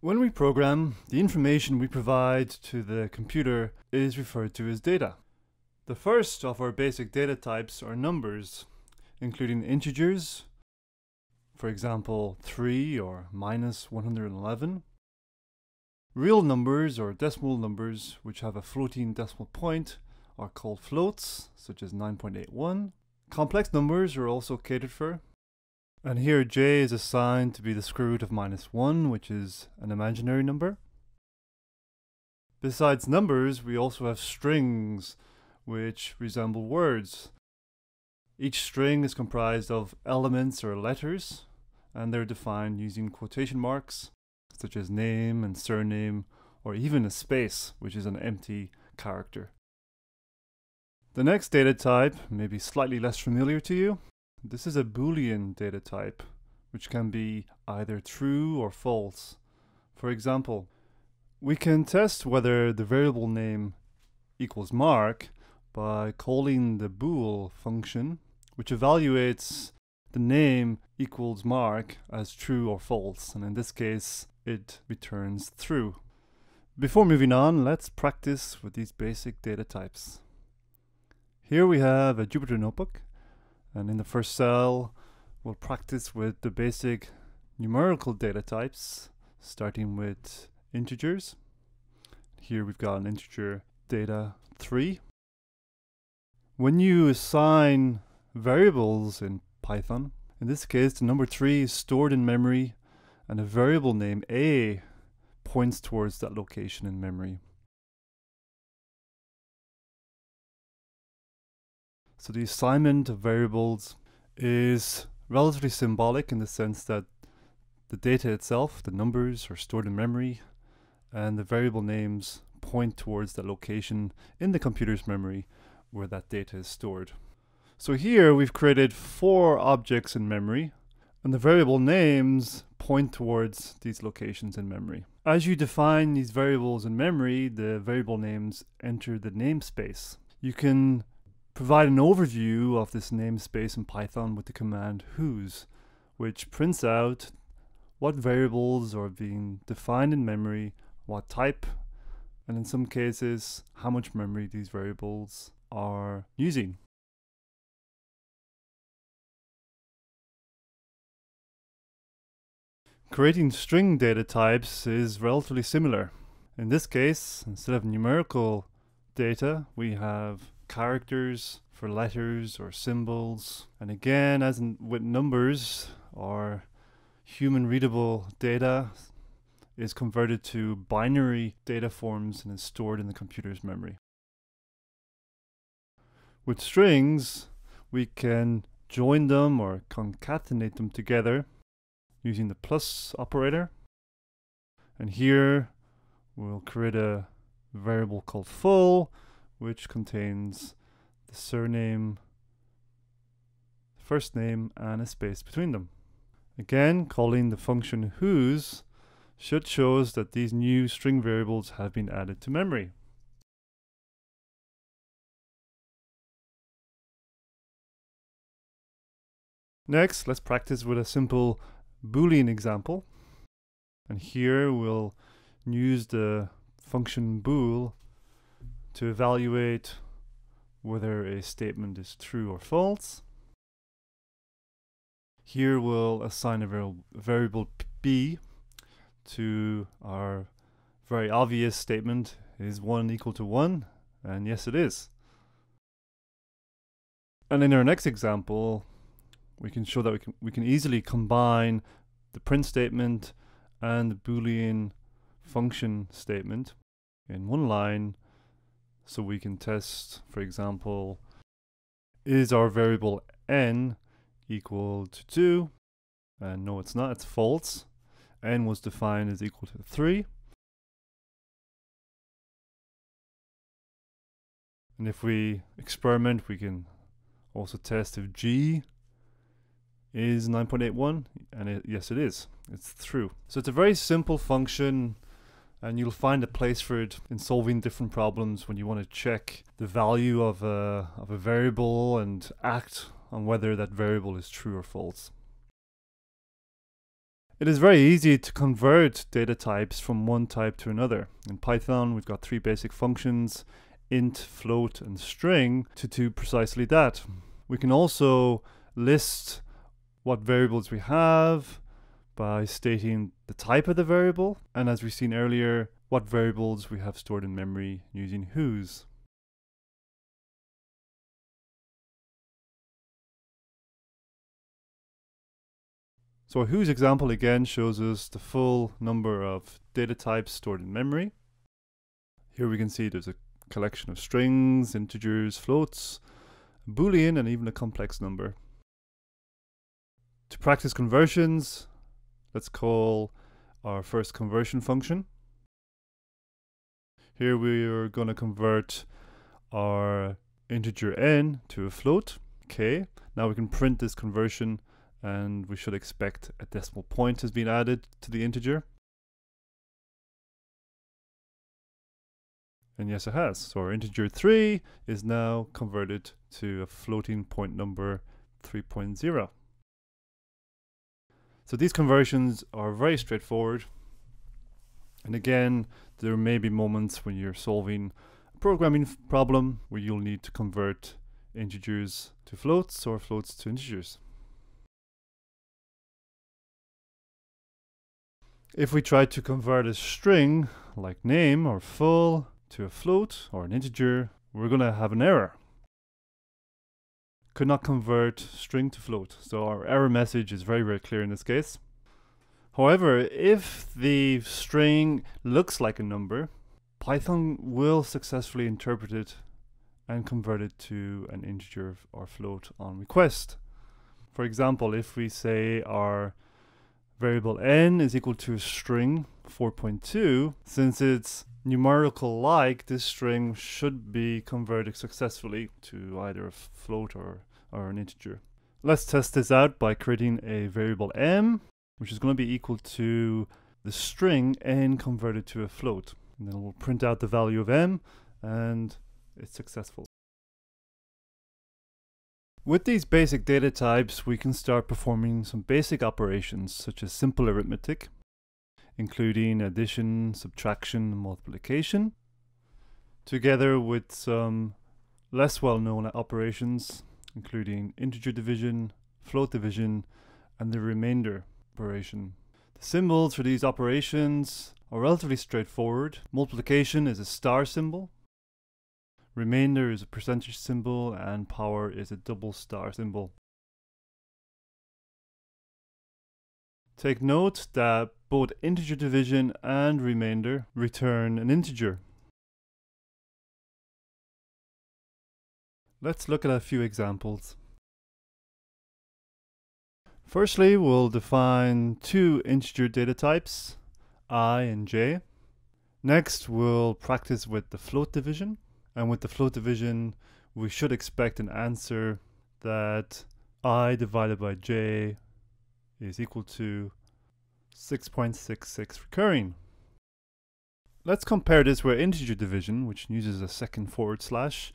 When we program, the information we provide to the computer is referred to as data. The first of our basic data types are numbers, including integers, for example 3 or minus 111, real numbers or decimal numbers which have a floating decimal point are called floats, such as 9.81. Complex numbers are also catered for, and here j is assigned to be the square root of minus 1, which is an imaginary number. Besides numbers, we also have strings, which resemble words. Each string is comprised of elements or letters, and they're defined using quotation marks, such as name and surname, or even a space, which is an empty character. The next data type may be slightly less familiar to you. This is a Boolean data type, which can be either true or false. For example, we can test whether the variable name equals mark by calling the bool function, which evaluates the name equals mark as true or false, and in this case, it returns true. Before moving on, let's practice with these basic data types. Here we have a Jupyter notebook, and in the first cell, we'll practice with the basic numerical data types, starting with integers. Here we've got an integer data 3. When you assign variables in Python, in this case the number 3 is stored in memory and a variable name a points towards that location in memory. So the assignment of variables is relatively symbolic in the sense that the data itself, the numbers, are stored in memory and the variable names point towards the location in the computer's memory where that data is stored. So here we've created four objects in memory and the variable names point towards these locations in memory. As you define these variables in memory, the variable names enter the namespace. You can provide an overview of this namespace in Python with the command whos, which prints out what variables are being defined in memory, what type, and in some cases, how much memory these variables are using. Creating string data types is relatively similar. In this case, instead of numerical data, we have characters for letters or symbols. And again, as with numbers or human readable data is converted to binary data forms and is stored in the computer's memory. With strings, we can join them or concatenate them together using the plus operator. And here we'll create a variable called full, which contains the surname, first name, and a space between them. Again, calling the function whos should show us that these new string variables have been added to memory. Next, let's practice with a simple Boolean example. And here we'll use the function bool to evaluate whether a statement is true or false. Here we'll assign a variable b to our very obvious statement is 1 equal to 1 and yes it is. And in our next example we can show that we can, we can easily combine the print statement and the boolean function statement in one line so we can test for example is our variable n equal to 2 and no it's not it's false. n was defined as equal to 3 and if we experiment we can also test if g is 9.81 and it, yes it is. It's true. So it's a very simple function and you'll find a place for it in solving different problems when you want to check the value of a, of a variable and act on whether that variable is true or false It is very easy to convert data types from one type to another. In Python, we've got three basic functions, int, float, and string, to do precisely that. We can also list what variables we have by stating the type of the variable, and as we've seen earlier, what variables we have stored in memory using whos. So a example again shows us the full number of data types stored in memory. Here we can see there's a collection of strings, integers, floats, boolean and even a complex number. To practice conversions, let's call our first conversion function. Here we are going to convert our integer n to a float, k. Now we can print this conversion and we should expect a decimal point has been added to the integer. And yes, it has. So our integer 3 is now converted to a floating point number 3.0. So these conversions are very straightforward. And again, there may be moments when you're solving a programming problem where you'll need to convert integers to floats or floats to integers. If we try to convert a string, like name or full, to a float or an integer, we're going to have an error. Could not convert string to float. So our error message is very, very clear in this case. However, if the string looks like a number, Python will successfully interpret it and convert it to an integer or float on request. For example, if we say our variable n is equal to a string 4.2, since it's numerical like, this string should be converted successfully to either a float or, or an integer. Let's test this out by creating a variable m, which is going to be equal to the string n converted to a float. And then we'll print out the value of m, and it's successful. With these basic data types, we can start performing some basic operations such as simple arithmetic, including addition, subtraction, and multiplication, together with some less well-known operations, including integer division, float division, and the remainder operation. The symbols for these operations are relatively straightforward. Multiplication is a star symbol, Remainder is a percentage symbol and power is a double star symbol. Take note that both integer division and remainder return an integer. Let's look at a few examples. Firstly, we'll define two integer data types, i and j. Next, we'll practice with the float division. And with the float division, we should expect an answer that i divided by j is equal to 6.66 recurring. Let's compare this with integer division, which uses a second forward slash.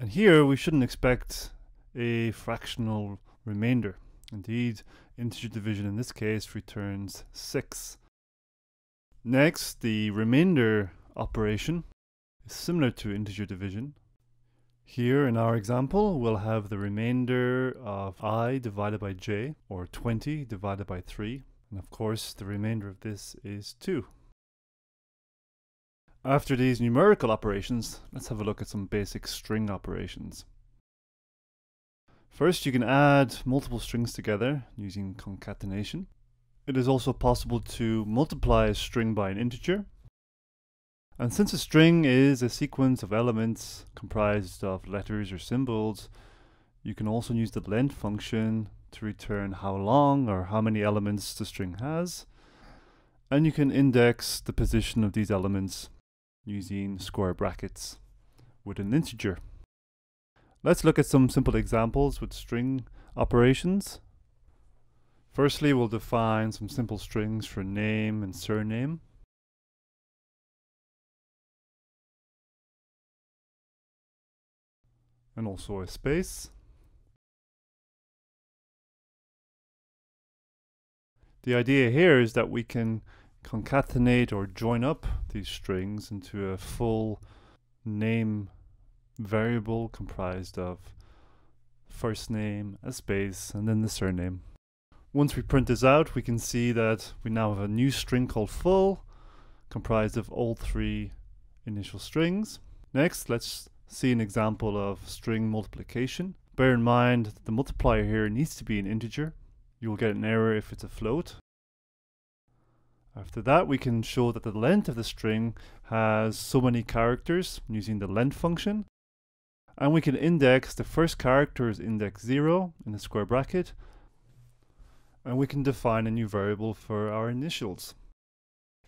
And here we shouldn't expect a fractional remainder. Indeed, integer division in this case returns 6. Next, the remainder operation is similar to integer division. Here in our example, we'll have the remainder of i divided by j, or 20 divided by 3. And of course, the remainder of this is 2. After these numerical operations, let's have a look at some basic string operations. First, you can add multiple strings together using concatenation. It is also possible to multiply a string by an integer and since a string is a sequence of elements comprised of letters or symbols, you can also use the length function to return how long or how many elements the string has. And you can index the position of these elements using square brackets with an integer. Let's look at some simple examples with string operations. Firstly, we'll define some simple strings for name and surname. And also a space. The idea here is that we can concatenate or join up these strings into a full name variable comprised of first name, a space, and then the surname. Once we print this out, we can see that we now have a new string called full, comprised of all three initial strings. Next, let's see an example of string multiplication. Bear in mind that the multiplier here needs to be an integer. You will get an error if it's a float. After that, we can show that the length of the string has so many characters using the length function. And we can index the first character as index 0 in the square bracket. And we can define a new variable for our initials.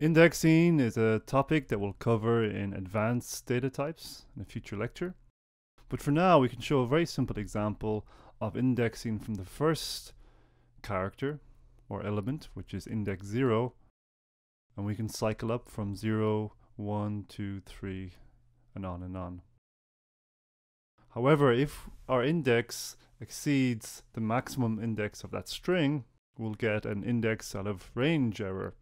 Indexing is a topic that we'll cover in advanced data types in a future lecture. But for now, we can show a very simple example of indexing from the first character or element, which is index 0, and we can cycle up from 0, 1, 2, 3, and on and on. However, if our index exceeds the maximum index of that string, we'll get an index out of range error.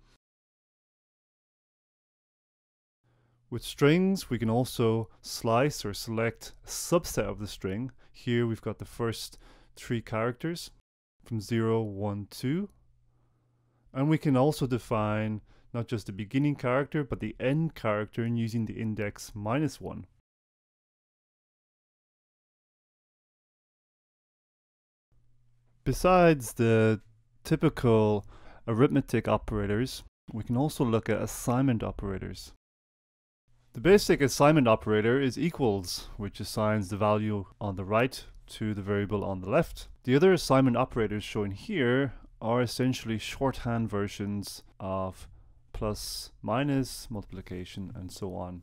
With strings, we can also slice or select a subset of the string. Here we've got the first three characters from 0, 1, 2. And we can also define not just the beginning character, but the end character using the index minus 1. Besides the typical arithmetic operators, we can also look at assignment operators. The basic assignment operator is equals, which assigns the value on the right to the variable on the left. The other assignment operators shown here are essentially shorthand versions of plus, minus, multiplication, and so on.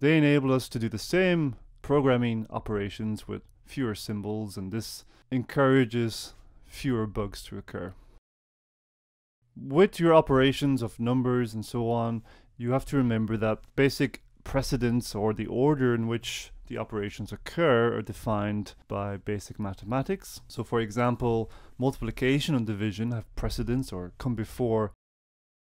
They enable us to do the same programming operations with fewer symbols, and this encourages fewer bugs to occur. With your operations of numbers and so on, you have to remember that basic precedence or the order in which the operations occur are defined by basic mathematics. So for example, multiplication and division have precedence or come before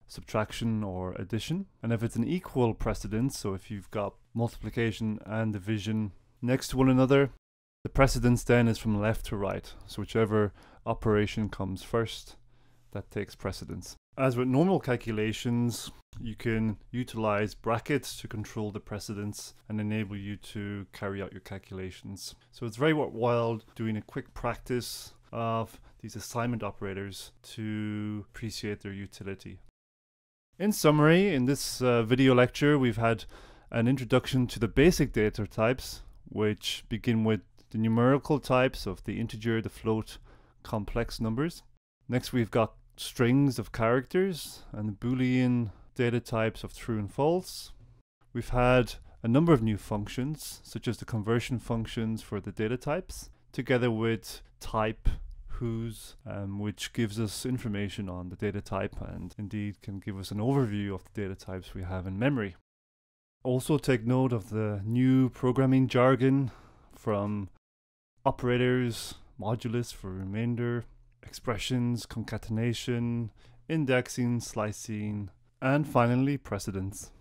subtraction or addition. And if it's an equal precedence, so if you've got multiplication and division next to one another, the precedence then is from left to right. So whichever operation comes first, that takes precedence. As with normal calculations, you can utilize brackets to control the precedence and enable you to carry out your calculations. So it's very worthwhile doing a quick practice of these assignment operators to appreciate their utility. In summary, in this uh, video lecture, we've had an introduction to the basic data types, which begin with the numerical types of the integer, the float, complex numbers. Next, we've got strings of characters and Boolean data types of true and false. We've had a number of new functions, such as the conversion functions for the data types, together with type whos, um, which gives us information on the data type and indeed can give us an overview of the data types we have in memory. Also take note of the new programming jargon from operators, modulus for remainder, expressions, concatenation, indexing, slicing, and finally precedence.